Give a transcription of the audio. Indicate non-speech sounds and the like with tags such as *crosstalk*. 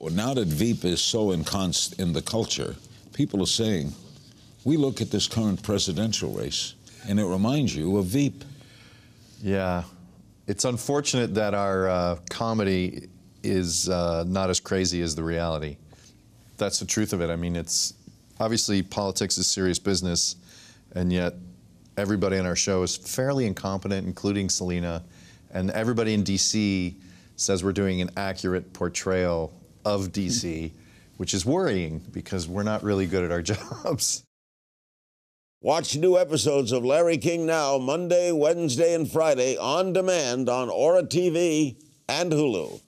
Well, now that Veep is so ensconced in the culture, people are saying, we look at this current presidential race and it reminds you of Veep. Yeah. It's unfortunate that our uh, comedy is uh, not as crazy as the reality. That's the truth of it. I mean, it's obviously politics is serious business, and yet everybody on our show is fairly incompetent, including Selina, and everybody in DC says we're doing an accurate portrayal of DC, which is worrying because we're not really good at our *laughs* jobs. Watch new episodes of Larry King Now Monday, Wednesday, and Friday on demand on Ora TV and Hulu.